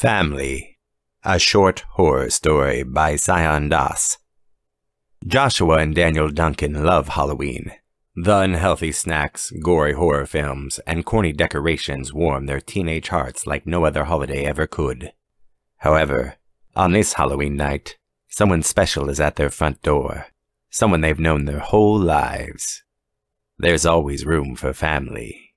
Family, a short horror story by Syon Das. Joshua and Daniel Duncan love Halloween. The unhealthy snacks, gory horror films, and corny decorations warm their teenage hearts like no other holiday ever could. However, on this Halloween night, someone special is at their front door. Someone they've known their whole lives. There's always room for family.